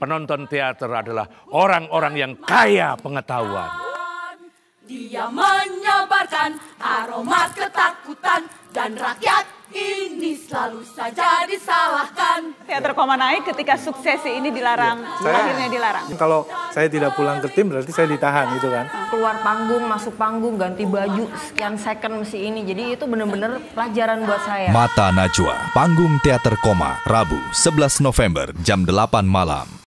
penonton teater adalah orang-orang yang kaya pengetahuan. Dia menyebarkan aroma ketakutan dan rakyat ini selalu saja disalahkan. Teater koma naik ketika suksesi ini dilarang, iya, Saya- akhirnya dilarang. Kalau saya tidak pulang ke tim berarti saya ditahan gitu kan. keluar panggung, masuk panggung, ganti baju, sekian second mesti ini. Jadi itu benar-benar pelajaran buat saya. Mata Najwa, panggung teater koma, Rabu 11 November jam 8 malam.